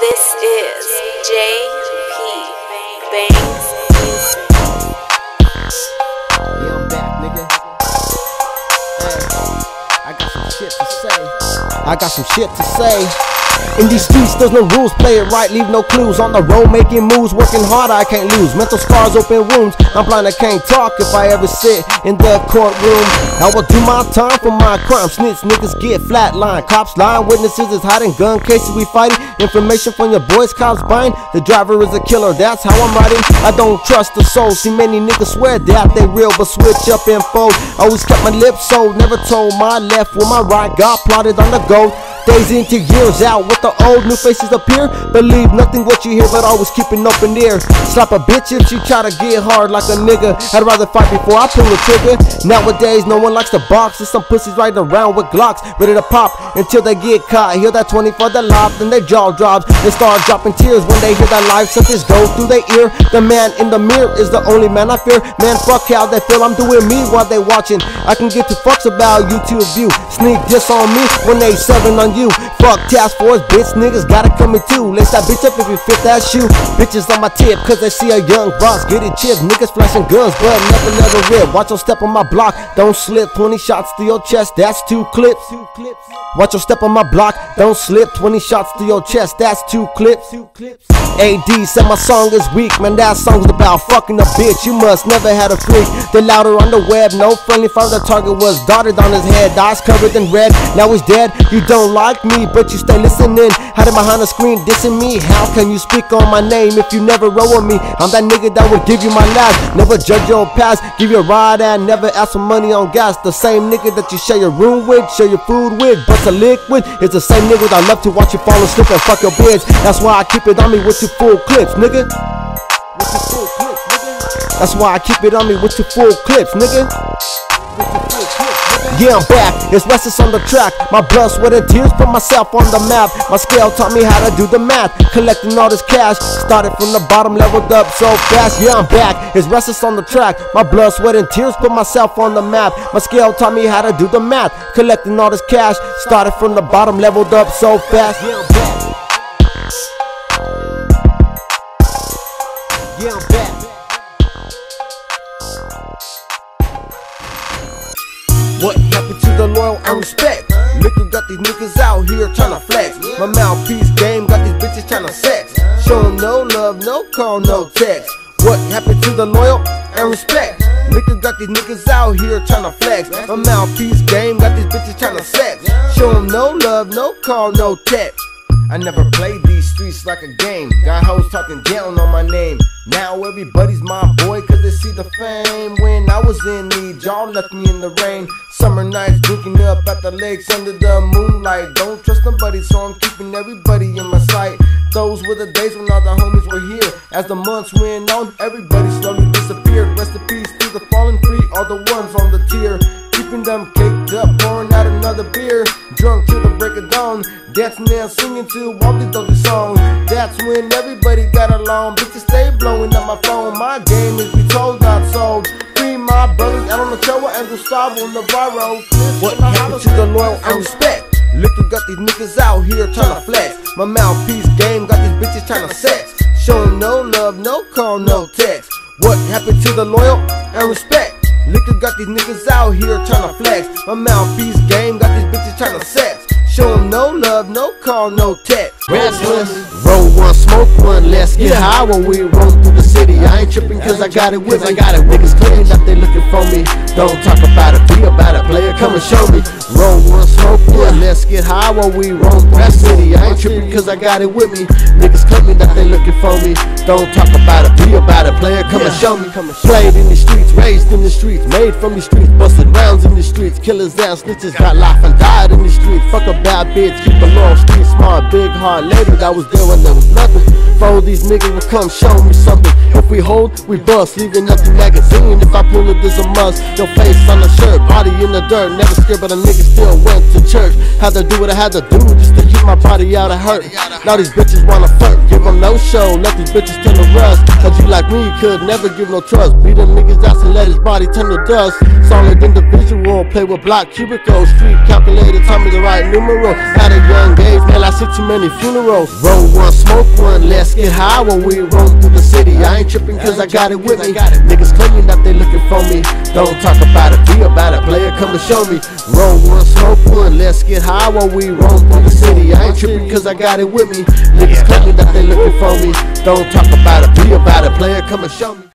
This is JP Banks. Yeah, I'm back, nigga. Hey, I got some shit to say. I got some shit to say. In these streets, there's no rules. Play it right, leave no clues. On the road, making moves, working hard, I can't lose. Mental scars, open wounds. I'm blind, I can't talk if I ever sit in the courtroom. I will do my time for my crime. Snitch niggas get flatline. Cops lying, witnesses is hiding. Gun cases we fighting. Information from your boys, cops buying. The driver is a killer, that's how I'm riding. I don't trust the soul. See, many niggas swear that they real, but switch up info. Always kept my lips so never told my left with my right. Got plotted on the go. Days into years out with the old new faces appear. Believe nothing what you hear, but always keep an open ear. Slap a bitch if she try to get hard like a nigga. I'd rather fight before I pull the trigger. Nowadays, no one likes to box. There's some pussies riding around with Glocks, ready to pop until they get caught. Hear that 20 for the lock, then their jaw drops. They start dropping tears when they hear that life sentence go through their ear. The man in the mirror is the only man I fear. Man, fuck how they feel. I'm doing me while they watching. I can get two fucks about YouTube view. Sneak this on me when they seven on you. Fuck task force, bitch. Niggas gotta come in too. Lace that bitch up if you fit that shoe. Bitches on my tip, cause they see a young boss get it. Niggas flashing guns, but never, never rip. Watch your step on my block, don't slip. 20 shots to your chest, that's two clips. Watch your step on my block, don't slip. 20 shots to your chest, that's two clips. AD said my song is weak, man. That song's about fucking a bitch. You must never had a freak. They louder on the web, no friendly fire. The target was dotted on his head, eyes covered in red. Now he's dead. You don't like me, but you stay listening. Hiding behind the screen, dissing me. How can you speak on my name if you never roll with me? I'm that nigga that would give you my last. Never judge your past, give you a ride and never ask for money on gas. The same nigga that you share your room with, share your food with, but a liquid. It's the same nigga that I love to watch you fall asleep and fuck your bitch. That's why I keep it on me with your full clips, nigga. With two full clips, nigga. That's why I keep it on me with your full clips, nigga. Yeah, I'm back. It's restless on the track. My blood, sweat, and tears put myself on the map. My scale taught me how to do the math. Collecting all this cash. Started from the bottom, leveled up so fast. Yeah, I'm back. It's restless on the track. My blood, sweat, and tears put myself on the map. My scale taught me how to do the math. Collecting all this cash. Started from the bottom, leveled up so fast. Yeah, I'm back. Yeah, I'm back. What happened to the loyal and respect? Liquor got these niggas out here tryna flex. My mouthpiece game got these bitches tryna sex. Show 'em no love, no call, no text. What happened to the loyal and respect? Liquor got these niggas out here tryna flex. My mouthpiece game got these bitches tryna sex. Show 'em no love, no call, no text. I never played these streets like a game. Got hoes talking down on my name. Now everybody's my boy cause they see the fame. When I was in need, y'all left me in the rain. Summer nights drinking up at the lakes under the moonlight. Don't trust nobody, so I'm keeping everybody in my sight. Those were the days when all the homies were here. As the months went on, everybody slowly disappeared. Rest in peace to the fallen free, all the ones on the tier. Keeping them caked up, pouring out another beer. Drunk till the break of dawn. Dancing and singing to all these other songs. That's when everybody got along. Bitches stay blowing up my phone. My game is be told, not sold. My brothers out on the show and Gustavo Navarro. What happened to the loyal and respect? Liquor got these niggas out here tryna flex. My mouthpiece game got these bitches tryna sex. Showing no love, no call, no text. What happened to the loyal and respect? Liquor got these niggas out here tryna flex. My mouthpiece game got these bitches tryna sex. 'Em no love, no call, no text. Restless. Roll one, smoke one, let's get high when we roll through the city. I ain't tripping cause I got it with me. I got it. Niggas claim that they looking for me. Don't talk about it, be about it. Player, come and show me. Roll one, smoke one, let's get high when we roll through the city. I ain't tripping cause I got it with me. Niggas claiming that they looking for me. Don't talk about it, be about it. Player, show me. Played in the streets, raised in the streets, made from the streets, busted rounds in the streets. Killers and snitches got life and died in the streets. Fuck a bad bitch, keep a low street smart, big heart lady that was there when there was nothing. For these niggas will come show me something. If we hold, we bust, leaving empty magazine. If I pull it, there's a must. Your face on the shirt, body in the dirt. Never scared, but a nigga still went to church. Had to do what I had to do just to get my body out of hurt. Now these bitches wanna flirt, give them no show, let these bitches turn to rust. Cause you like me you could never give no trust. Beat them niggas out and let his body turn to dust. Solid individual, play with block cubicle, street calculator, tell me the right numero. At a young age, man, I see too many funerals. Roll one, smoke one, let's get high when we roll through the city. I ain't tripping cause I got it with me. Niggas claiming that they looking for me. Don't talk about it, be about it. Player, come and show me. Roll one, smoke one, let's get high while we roll through the city. I ain't tripping cause I got it with me. Niggas claiming that they looking for me. Don't talk about it, be about it. Player, come and show me.